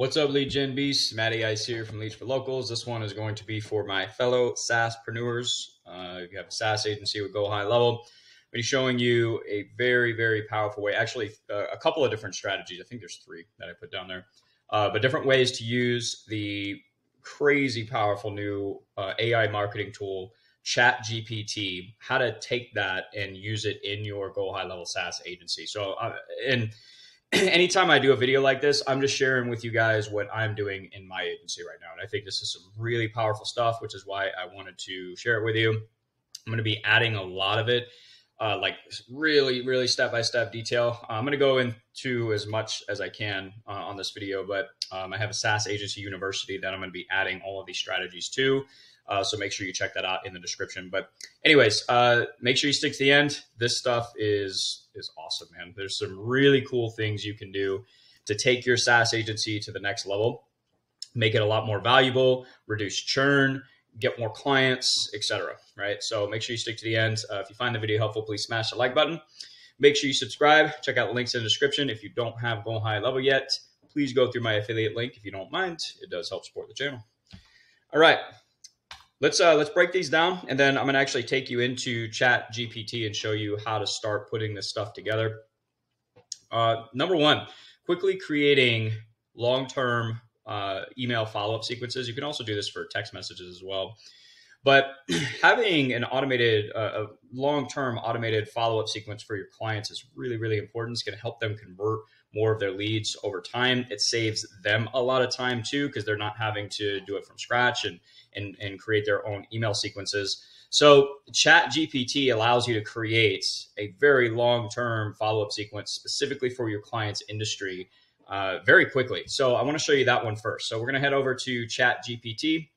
What's up, lead gen Beast? Matty Ice here from Leads for Locals. This one is going to be for my fellow SaaSpreneurs. Uh, you have a SaaS agency with Go High Level. To be showing you a very, very powerful way. Actually, uh, a couple of different strategies. I think there's three that I put down there, uh, but different ways to use the crazy powerful new uh, AI marketing tool, Chat GPT. How to take that and use it in your Go High Level SaaS agency. So, uh, and anytime I do a video like this, I'm just sharing with you guys what I'm doing in my agency right now. And I think this is some really powerful stuff, which is why I wanted to share it with you. I'm going to be adding a lot of it, uh, like really, really step by step detail. Uh, I'm going to go into as much as I can uh, on this video, but um, I have a SaaS agency university that I'm going to be adding all of these strategies to. Uh, so make sure you check that out in the description. But anyways, uh, make sure you stick to the end. This stuff is is awesome, man. There's some really cool things you can do to take your SaaS agency to the next level, make it a lot more valuable, reduce churn, get more clients, etc. Right. So make sure you stick to the end. Uh, if you find the video helpful, please smash the like button. Make sure you subscribe. Check out the links in the description. If you don't have Go High Level yet, please go through my affiliate link if you don't mind. It does help support the channel. All right, Let's uh, let's break these down, and then I'm to actually take you into Chat GPT and show you how to start putting this stuff together. Uh, number one, quickly creating long-term uh, email follow-up sequences. You can also do this for text messages as well. But having an automated, uh, a long-term automated follow-up sequence for your clients is really, really important. It's going to help them convert more of their leads over time. It saves them a lot of time too because they're not having to do it from scratch and and, and create their own email sequences. So Chat GPT allows you to create a very long-term follow-up sequence specifically for your client's industry uh, very quickly. So I want to show you that one first. So we're going to head over to Chat GPT.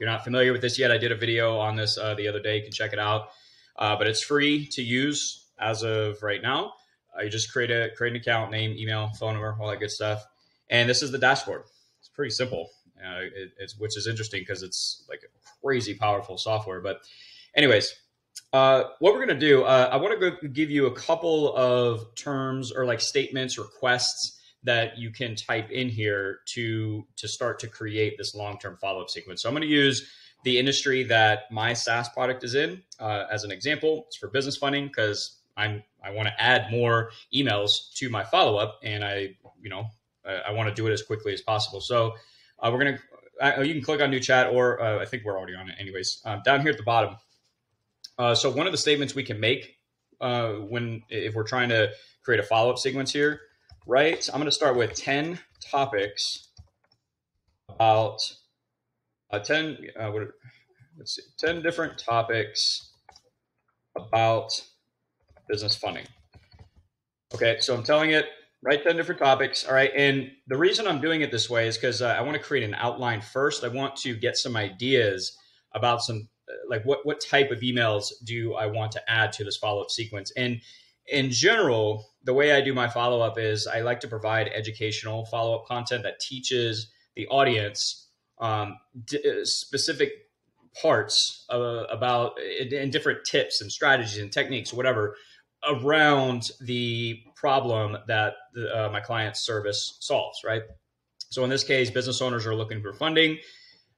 You're not familiar with this yet, I did a video on this uh, the other day. You can check it out. Uh, but it's free to use as of right now. Uh, you just create a create an account, name, email, phone number, all that good stuff. And this is the dashboard. It's pretty simple. Uh, it, it's which is interesting because it's like crazy powerful software. But, anyways, uh, what we're gonna do, uh, I want to go give you a couple of terms or like statements, requests that you can type in here to to start to create this long term follow up sequence. So I'm going to use the industry that my SaaS product is in uh, as an example. It's for business funding because I'm I want to add more emails to my follow up, and I you know I, I want to do it as quickly as possible. So uh, we're gonna uh, you can click on new chat, or uh, I think we're already on it anyways. Um, down here at the bottom. Uh, so one of the statements we can make uh, when if we're trying to create a follow up sequence here, right? I'm going to start with ten topics about uh, ten. What, let's see, ten different topics about business funding. Okay, so I'm telling it Write 10 different topics. All right. And the reason I'm doing it this way is because uh, I want to create an outline first. I want to get some ideas about some, uh, like what, what type of emails do I want to add to this follow up sequence. And in general, the way I do my follow up is I like to provide educational follow up content that teaches the audience um, d- uh, specific parts about and different tips and strategies and techniques, whatever, around the problem that the, uh, my client's service solves, right? So in this case, business owners are looking for funding.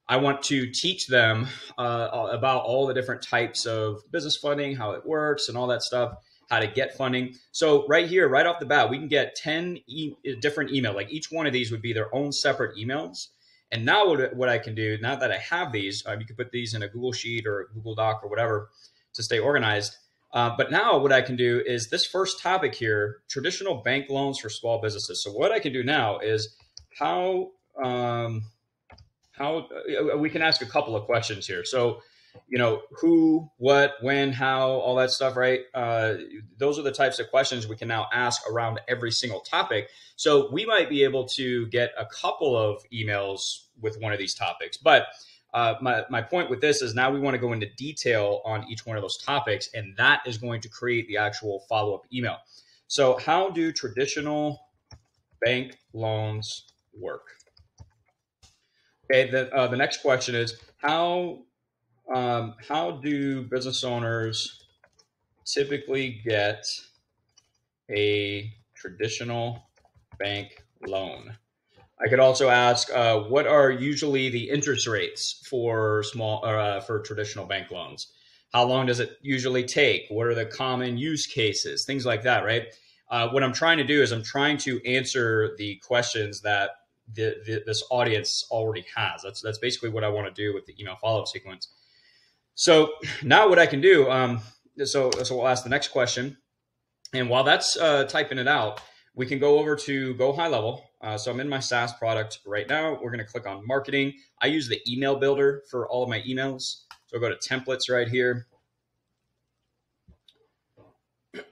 I want to teach them uh, about all the different types of business funding, how it works, and all that stuff, how to get funding. So right here, right off the bat, we can get 10 e- different email. Like each one of these would be their own separate emails. And now what, what I can do, now that I have these, uh, you can put these in a Google Sheet or Google Doc or whatever to stay organized. Uh, but now what I can do is this first topic here, traditional bank loans for small businesses. So what I can do now is how um, how uh, we can ask a couple of questions here. So you know who, what, when, how, all that stuff, right? Uh, those are the types of questions we can now ask around every single topic. So we might be able to get a couple of emails with one of these topics, but uh, my, my point with this is now we want to go into detail on each one of those topics, and that is going to create the actual follow up email. So, how do traditional bank loans work? Okay, the, uh, the next question is how um, how do business owners typically get a traditional bank loan? I could also ask, uh, what are usually the interest rates for small uh, for traditional bank loans? How long does it usually take? What are the common use cases? Things like that, right? Uh, what I'm trying to do is I'm trying to answer the questions that the, the, this audience already has. That's that's basically what I want to do with the email follow up sequence. So now what I can do, um, so so we'll ask the next question, and while that's uh, typing it out, we can go over to Go High Level. Uh, so I'm in my SaaS product right now. We're going to click on Marketing. I use the email builder for all of my emails. So I'll go to Templates right here.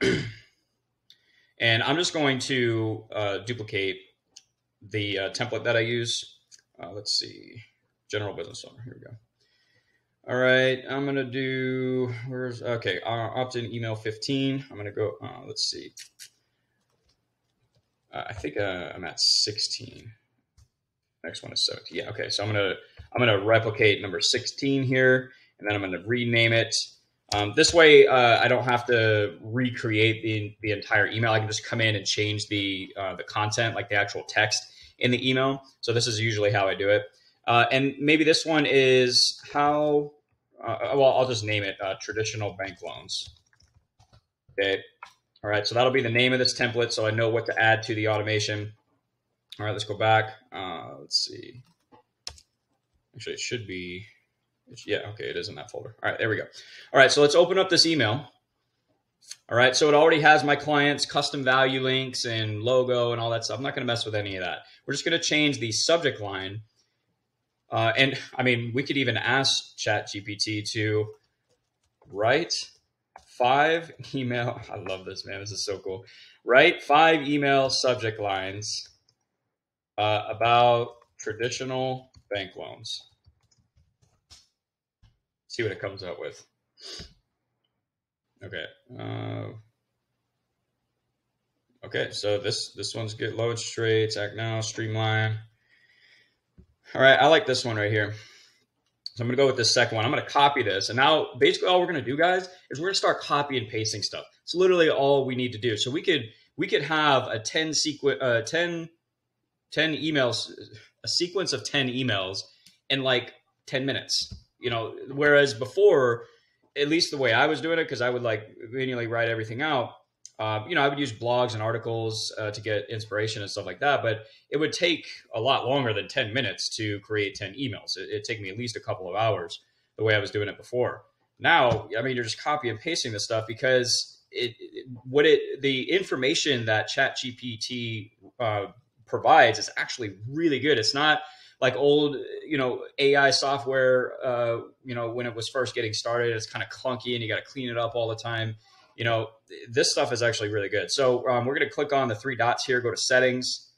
and I'm just going to uh, duplicate the uh, template that I use. Uh, let's see, General Business Owner. Here we go. All right, I'm gonna do where's okay uh, opt-in email 15. I'm gonna go. Uh, let's see. Uh, I think uh, I'm at 16. Next one is 17. Yeah, okay. So I'm gonna I'm gonna replicate number 16 here, and then I'm gonna rename it. Um, this way, uh, I don't have to recreate the the entire email. I can just come in and change the uh, the content, like the actual text in the email. So this is usually how I do it. Uh, and maybe this one is how, uh, well, I'll just name it uh, traditional bank loans. Okay. All right. So that'll be the name of this template. So I know what to add to the automation. All right. Let's go back. Uh, let's see. Actually, it should be. Yeah. Okay. It is in that folder. All right. There we go. All right. So let's open up this email. All right, so it already has my client's custom value links and logo and all that stuff. I'm not going to mess with any of that. We're just going to change the subject line uh, and I mean, we could even ask ChatGPT to write five email. I love this, man. This is so cool. Write five email subject lines uh, about traditional bank loans. See what it comes up with. Okay. Uh, okay. So this this one's get load straight, act now, streamline. All right, I like this one right here. So I'm gonna go with this second one. I'm gonna copy this. And now basically all we're gonna do, guys, is we're gonna start copy and pasting stuff. It's literally all we need to do. So we could we could have a 10 sequence uh 10 10 emails, a sequence of 10 emails in like 10 minutes. You know, whereas before, at least the way I was doing it, because I would like manually write everything out, uh, you know, I would use blogs and articles uh, to get inspiration and stuff like that, but it would take a lot longer than 10 minutes to create 10 emails. It, it'd take me at least a couple of hours the way I was doing it before. Now, I mean, you're just copy and pasting this stuff because it, it what it the information that ChatGPT uh, provides is actually really good. It's not like old, you know, AI software. Uh, you know, when it was first getting started, it's kind of clunky and you got to clean it up all the time you know, this stuff is actually really good. So um, we're going to click on the three dots here, go to settings,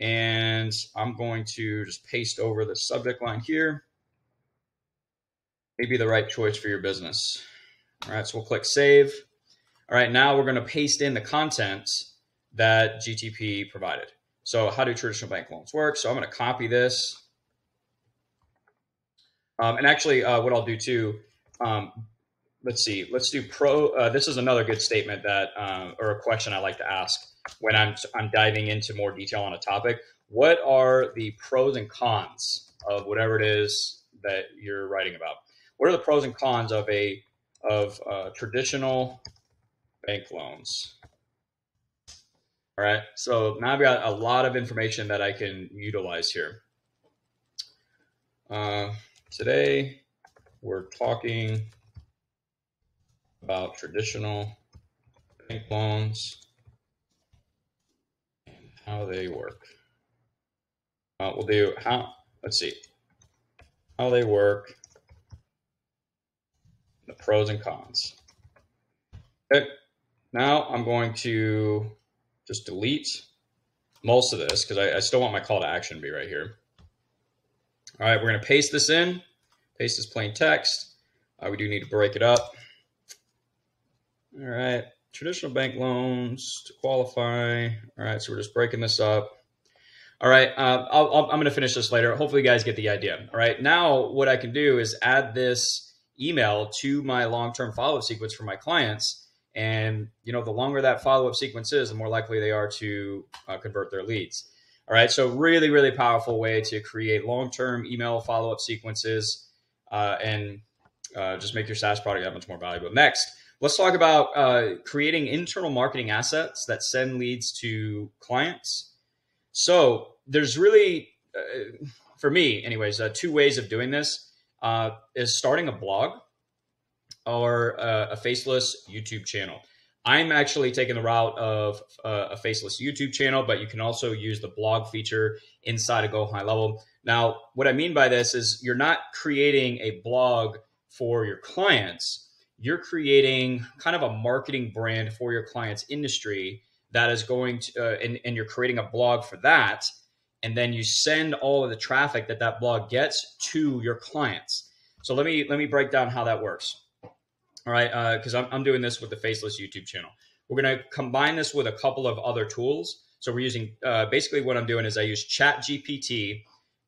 and I'm going to just paste over the subject line here. Maybe the right choice for your business. All right, so we'll click save. All right, now we're going to paste in the content that GTP provided. So how do traditional bank loans work? So I'm going to copy this. Um, and actually, uh, what I'll do too, um, let's see, let's do pro. Uh, this is another good statement that, uh, or a question I like to ask when I'm I'm diving into more detail on a topic. What are the pros and cons of whatever it is that you're writing about? What are the pros and cons of a of uh, traditional bank loans? All right, so now I've got a lot of information that I can utilize here. Uh, today, we're talking about traditional bank loans and how they work. Uh, we'll do how, let's see, how they work, the pros and cons. Okay, now I'm going to just delete most of this because I, I still want my call to action to be right here. All right, we're going to paste this in, paste this plain text. Uh, we do need to break it up. All right, traditional bank loans to qualify. All right, so we're just breaking this up. All right, uh, I'll, I'm going to finish this later. Hopefully, you guys get the idea. All right, now what I can do is add this email to my long-term follow-up sequence for my clients. And you know, the longer that follow-up sequence is, the more likely they are to uh, convert their leads. All All right, so really, really powerful way to create long-term email follow-up sequences uh, and uh, just make your SaaS product that much more valuable. Next, let's talk about uh, creating internal marketing assets that send leads to clients. So there's really, uh, for me, anyways, uh, two ways of doing this uh, is starting a blog or a faceless YouTube channel. I'm actually taking the route of uh, a faceless YouTube channel, but you can also use the blog feature inside of Go High Level. Now, what I mean by this is you're not creating a blog for your clients. You're creating kind of a marketing brand for your client's industry that is going to, uh, and, and you're creating a blog for that. And then you send all of the traffic that that blog gets to your clients. So let me let me break down how that works. All right, because uh, I'm, I'm doing this with the Faceless YouTube channel. We're going to combine this with a couple of other tools. So we're using uh, basically what I'm doing is I use Chat GPT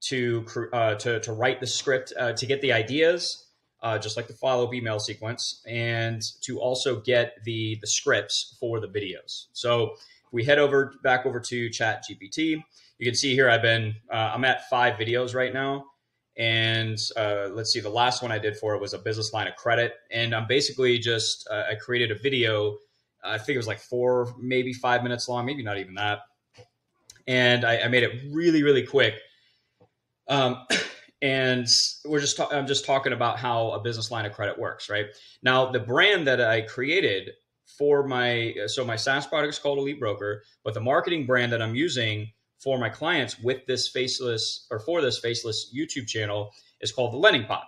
to uh, to to write the script uh, to get the ideas, uh, just like the follow up email sequence, and to also get the the scripts for the videos. So we head over back over to Chat GPT, you can see here I've been uh, I'm at five videos right now. And uh, let's see, the last one I did for it was a business line of credit. And I'm basically just, uh, I created a video, I think it was like four, maybe five minutes long, maybe not even that. And I, I made it really, really quick. Um, and we're just, ta- I'm just talking about how a business line of credit works, right? Now, the brand that I created for my, so my SaaS product is called Elite Broker, but the marketing brand that I'm using for my clients with this faceless or for this faceless YouTube channel is called the Lending Pot.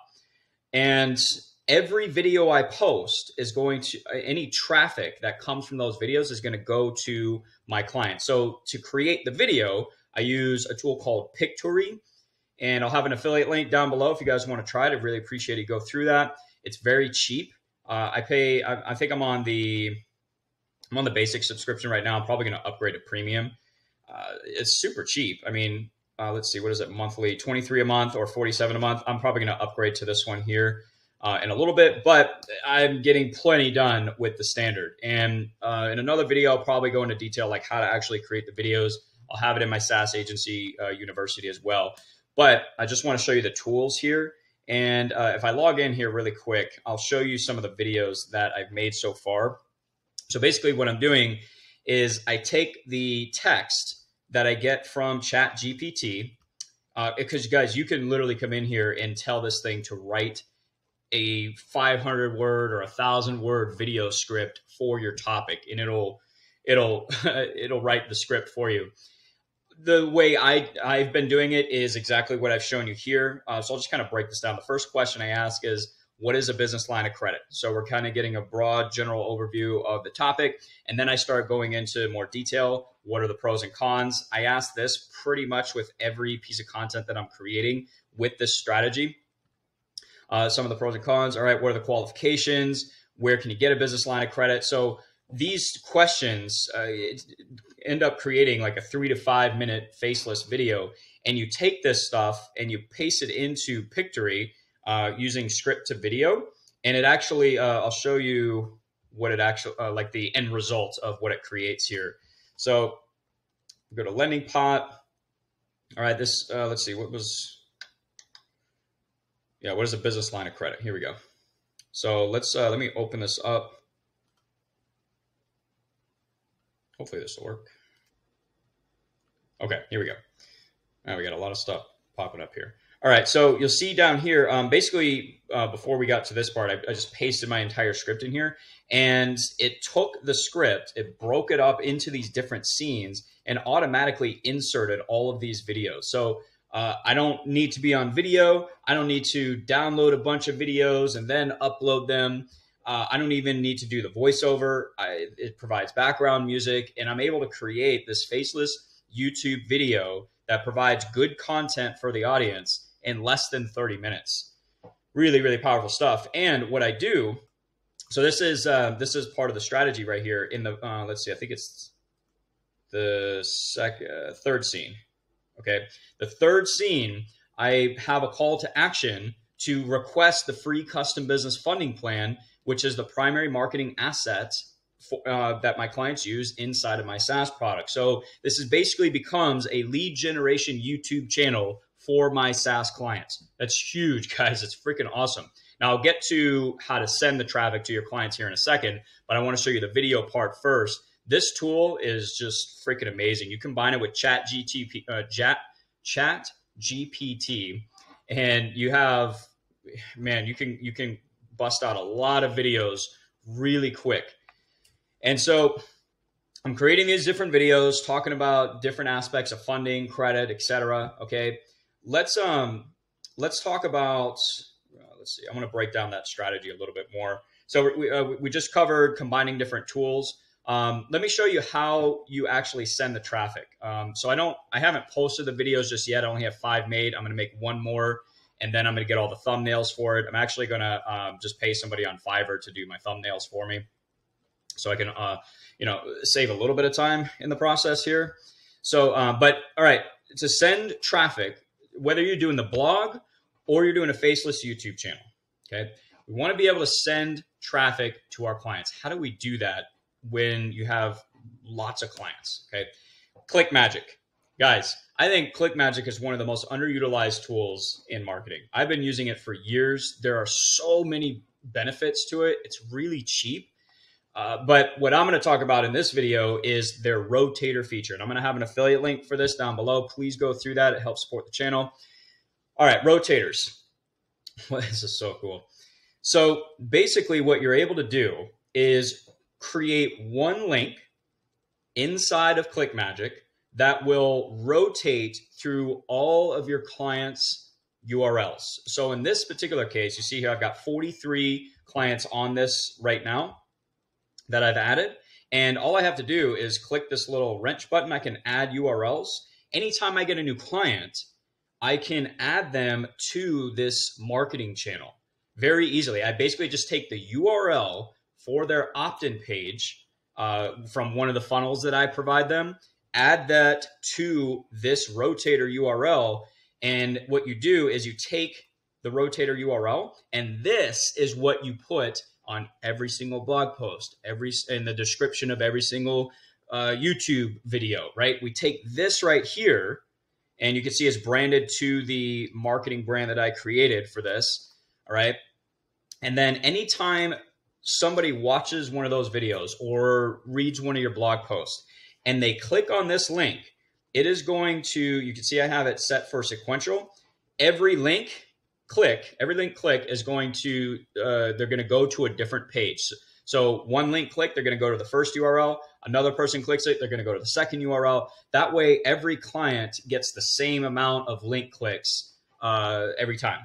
And every video I post is going to any traffic that comes from those videos is going to go to my client. So to create the video, I use a tool called Pictory, and I'll have an affiliate link down below if you guys want to try it. I'd really appreciate it. Go through that. It's very cheap. Uh, I pay. I, I think I'm on the I'm on the basic subscription right now. I'm probably going to upgrade to premium uh, it's super cheap. I mean, uh, let's see, what is it monthly? 23 a month or 47 a month. I'm probably going to upgrade to this one here uh, in a little bit, but I'm getting plenty done with the standard. And uh, in another video, I'll probably go into detail like how to actually create the videos. I'll have it in my SaaS agency uh, university as well. But I just want to show you the tools here. And uh, if I log in here really quick, I'll show you some of the videos that I've made so far. So basically what I'm doing is I take the text that I get from Chat GPT, because uh, guys, you can literally come in here and tell this thing to write a 500 word or a thousand word video script for your topic, and it'll it'll it'll write the script for you. The way I I've been doing it is exactly what I've shown you here. Uh, so I'll just kind of break this down. The first question I ask is what is a business line of credit? So we're kind of getting a broad general overview of the topic. And then I start going into more detail. What are the pros and cons? I ask this pretty much with every piece of content that I'm creating with this strategy. Uh, some of the pros and cons. All right, what are the qualifications? Where can you get a business line of credit? So these questions uh, end up creating like a three to five minute faceless video. And you take this stuff and you paste it into Pictory uh, using script to video. And it actually, uh, I'll show you what it actually, uh, like the end result of what it creates here. So go to lending pot. All right, this, uh, let's see, what was, yeah, what is a business line of credit? Here we go. So let's, uh, let me open this up. Hopefully this will work. Okay, here we go. Now we got a lot of stuff popping up here. All right, so you'll see down here, um, basically, uh, before we got to this part, I, I, just pasted my entire script in here, and it took the script, it broke it up into these different scenes, and automatically inserted all of these videos. So uh, I don't need to be on video. I don't need to download a bunch of videos and then upload them. Uh, I don't even need to do the voiceover. I, it provides background music, and I'm able to create this faceless YouTube video that provides good content for the audience in less than 30 minutes. Really, really powerful stuff. And what I do, so this is uh, this is part of the strategy right here. In the uh, let's see, I think it's the second uh, third scene. Okay, the third scene, I have a call to action to request the free custom business funding plan, which is the primary marketing asset for, uh, that my clients use inside of my SaaS product. So this is basically becomes a lead generation YouTube channel for my SaaS clients. That's huge, guys. It's freaking awesome. Now I'll get to how to send the traffic to your clients here in a second, but I want to show you the video part first. This tool is just freaking amazing. You combine it with Chat GTP, uh, Chat, Chat GPT, and you have, man, you can you can bust out a lot of videos really quick. And so I'm creating these different videos talking about different aspects of funding, credit, etc. Okay, let's um let's talk about. Uh, let's see. I'm going to break down that strategy a little bit more. So we uh, we just covered combining different tools. Um, let me show you how you actually send the traffic. Um, so I don't, I haven't posted the videos just yet. I only have five made. I'm going to make one more and then I'm going to get all the thumbnails for it. I'm actually going to um, just pay somebody on Fiverr to do my thumbnails for me, so I can, uh, you know, save a little bit of time in the process here. So, uh, but all right, to send traffic, whether you're doing the blog or you're doing a faceless YouTube channel, okay, we want to be able to send traffic to our clients. How do we do that when you have lots of clients? Okay, ClickMagick, guys I think ClickMagick is one of the most underutilized tools in marketing. I've been using it for years. There are so many benefits to it. It's really cheap. Uh, but what I'm going to talk about in this video is their rotator feature. And I'm going to have an affiliate link for this down below. Please go through that. It helps support the channel. All right, rotators. Well, this is so cool. So basically what you're able to do is create one link inside of ClickMagick that will rotate through all of your clients' URLs. So in this particular case, you see here I've got 43 clients on this right now that I've added. And all I have to do is click this little wrench button. I can add URLs. Anytime I get a new client, I can add them to this marketing channel very easily. I basically just take the URL for their opt in page uh, from one of the funnels that I provide them add that to this rotator URL. And what you do is you take the rotator URL, and this is what you put on every single blog post, every in the description of every single uh, YouTube video, right? We take this right here, and you can see it's branded to the marketing brand that I created for this. All right. And then anytime somebody watches one of those videos or reads one of your blog posts, and they click on this link, it is going to, you can see I have it set for sequential. Every link click, every link click is going to, uh, they're going to go to a different page. So one link click, they're going to go to the first URL. Another person clicks it, they're going to go to the second URL. That way, every client gets the same amount of link clicks uh, every time.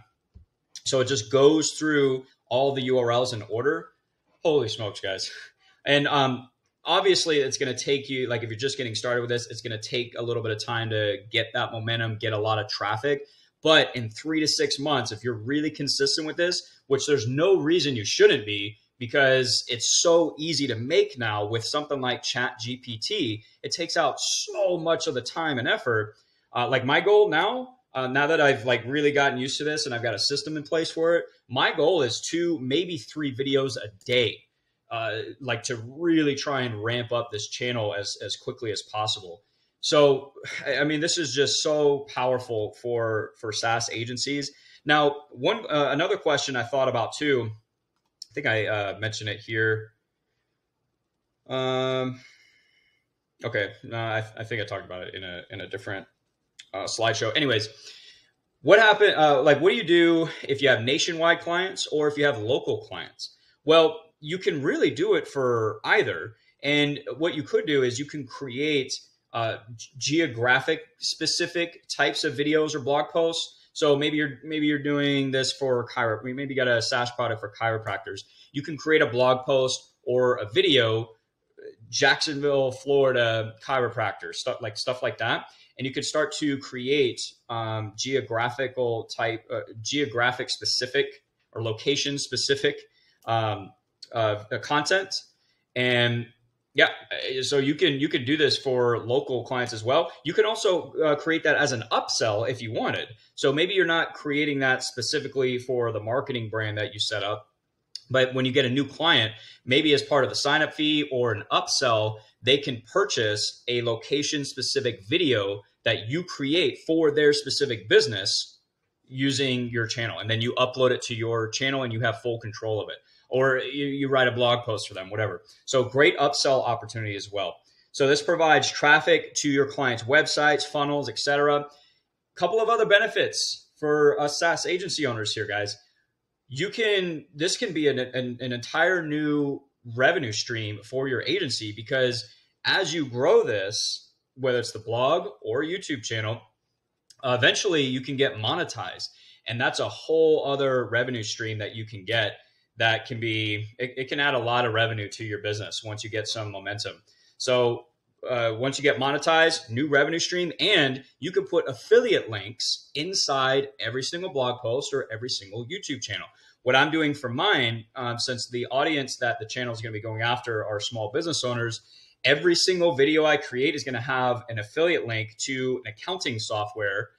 So it just goes through all the URLs in order. Holy smokes, guys! And um, obviously it's going to take you like if you're just getting started with this it's going to take a little bit of time to get that momentum get a lot of traffic. But in three to six months if you're really consistent with this which there's no reason you shouldn't be because it's so easy to make now with something like chat gpt it takes out so much of the time and effort. Uh, like my goal now uh, now that i've like really gotten used to this and i've got a system in place for it my goal is two maybe three videos a day uh, like to really try and ramp up this channel as as quickly as possible. So, I mean, this is just so powerful for for SaaS agencies. Now, one uh, another question I thought about too. I think I uh, mentioned it here. Um, okay, no, I, I, think I talked about it in a in a different uh, slideshow. Anyways, what happened? Uh, like, what do you do if you have nationwide clients or if you have local clients? Well, you can really do it for either. And what you could do is you can create uh, geographic specific types of videos or blog posts. So maybe you're maybe you're doing this for chiro. Maybe you got a SaaS product for chiropractors. You can create a blog post or a video, Jacksonville, Florida chiropractor stuff like stuff like that, and you could start to create um, geographical type, uh, geographic specific or location specific um, uh, content and yeah so you can you can do this for local clients as well you can also uh, create that as an upsell if you wanted so maybe you're not creating that specifically for the marketing brand that you set up But when you get a new client, maybe as part of the sign up fee or an upsell, they can purchase a location specific video that you create for their specific business using your channel. And then you upload it to your channel and you have full control of it. Or you, you write a blog post for them, whatever. So great upsell opportunity as well. So this provides traffic to your clients' websites, funnels, etc. Couple of other benefits for us SaaS agency owners here, guys you can this can be an, an, an entire new revenue stream for your agency because as you grow this whether it's the blog or youtube channel eventually you can get monetized and that's a whole other revenue stream that you can get that can be it, it can add a lot of revenue to your business once you get some momentum so uh, once you get monetized, new revenue stream, and you can put affiliate links inside every single blog post or every single YouTube channel. What I'm doing for mine, um, since the audience that the channel is going to be going after are small business owners, every single video I create is going to have an affiliate link to an accounting software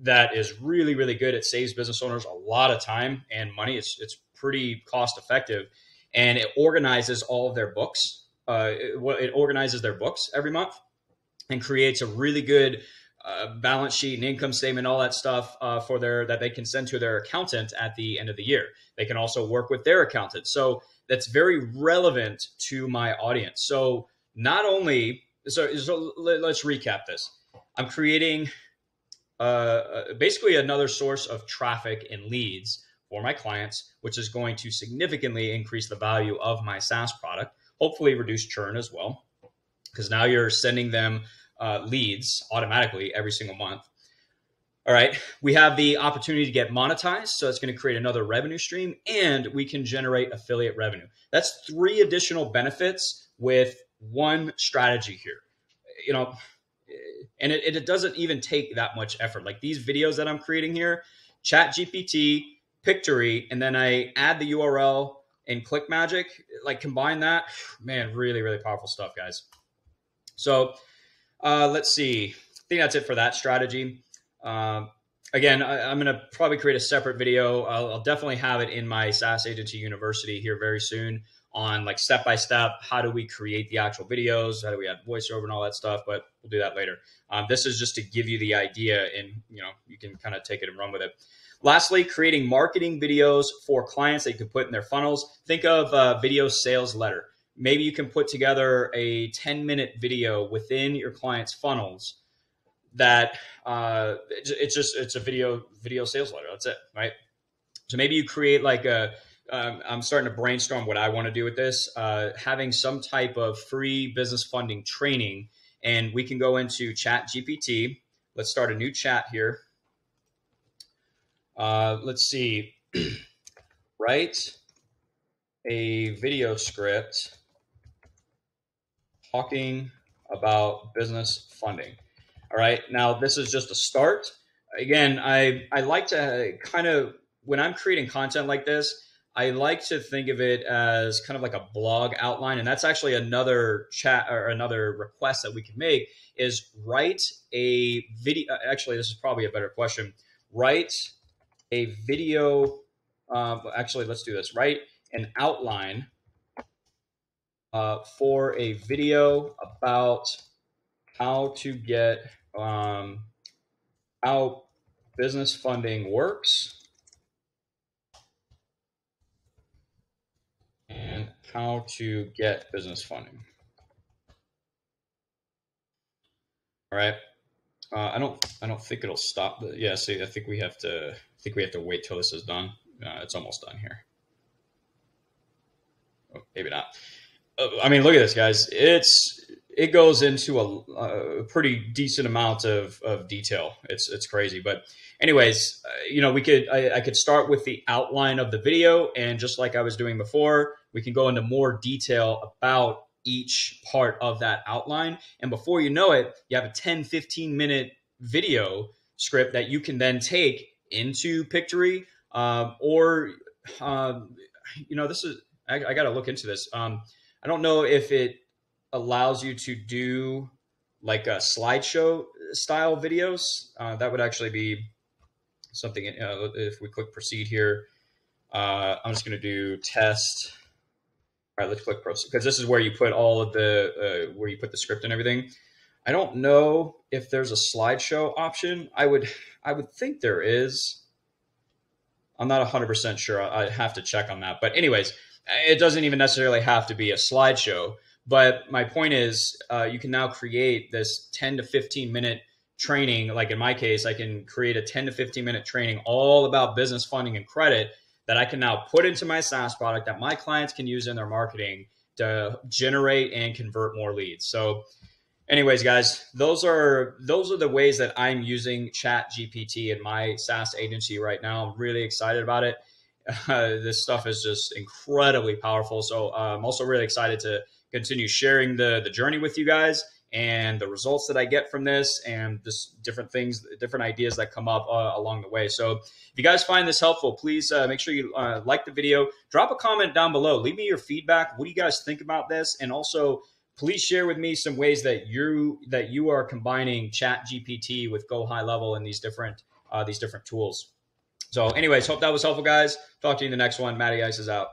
that is really, really good. It saves business owners a lot of time and money. It's, it's pretty cost effective and it organizes all of their books uh, it, it, organizes their books every month and creates a really good uh, balance sheet and income statement, all that stuff uh, for their that they can send to their accountant at the end of the year. They can also work with their accountant. So that's very relevant to my audience. So not only so, so let's recap this. I'm creating uh, uh, basically another source of traffic and leads for my clients, which is going to significantly increase the value of my SaaS product hopefully reduce churn as well, because now you're sending them uh, leads automatically every single month. All right, we have the opportunity to get monetized, so it's going to create another revenue stream, and we can generate affiliate revenue. That's three additional benefits with one strategy here. You know, and it, it doesn't even take that much effort. Like these videos that I'm creating here, Chat GPT, Pictory, and then I add the URL and ClickMagick, like combine that, man, really, really powerful stuff, guys. So uh, let's see. I think that's it for that strategy. Uh, again, I, am going to probably create a separate video. I'll, I'll, definitely have it in my SaaS Agency University here very soon on like step by step. How do we create the actual videos? How do we add voiceover and all that stuff? But we'll do that later. Um, this is just to give you the idea, and you know you can kind of take it and run with it. Lastly, creating marketing videos for clients that you can put in their funnels. Think of a video sales letter. Maybe you can put together a 10 minute video within your client's funnels that uh, it's just it's a video video sales letter. That's it, right? So maybe you create like a. um, starting to brainstorm what I want to do with this. Uh, having some type of free business funding training, and we can go into Chat GPT. Let's start a new chat here. Uh, let's see. Write a video script talking about business funding. All right. Now, this is just a start. Again, I, I like to kind of, when I'm creating content like this, I like to think of it as kind of like a blog outline. And that's actually another chat or another request that we can make is write a video. Actually, this is probably a better question. Write a video. Uh, actually, let's do this. Write an outline uh, for a video about how to get um, how business funding works and how to get business funding. All right. Uh, I don't. I don't think it'll stop. The, yeah. See, I think we have to think we have to wait till this is done. Uh, it's almost done here. Oh, maybe not. Uh, I mean, look at this, guys. It's it goes into a, a pretty decent amount of, of detail. It's it's crazy, but anyways, uh, you know, we could I, I, could start with the outline of the video, and just like I was doing before, we can go into more detail about each part of that outline. And before you know it, you have a 10, 15 minute video script that you can then take into Pictory, um, or um, you know, this is I, I got to look into this. Um, I don't know if it allows you to do like a slideshow style videos. Uh, that would actually be something. Uh, if we click proceed here, Uh, I'm just going to do test. All right, let's click proceed because this is where you put all of the uh, where you put the script and everything. I don't know if there's a slideshow option. I would I would think there is. I'm not 100% sure. I have to check on that. But anyways, it doesn't even necessarily have to be a slideshow. But my point is, uh, you can now create this 10 to 15 minute training. Like in my case, I can create a 10 to 15 minute training all about business funding and credit that I can now put into my SaaS product that my clients can use in their marketing to generate and convert more leads. So anyways guys those are those are the ways that i'm using chat gpt in my saas agency right now i'm really excited about it uh, this stuff is just incredibly powerful so uh, i'm also really excited to continue sharing the the journey with you guys and the results that I get from this and just different things, different ideas that come up uh, along the way. So if you guys find this helpful, please uh, make sure you uh, like the video, drop a comment down below, leave me your feedback. What do you guys think about this? And also please share with me some ways that you that you are combining chat gpt with go high level and these different uh, these different tools. So anyways hope that was helpful guys. Talk to you in the next one. Matty ice is out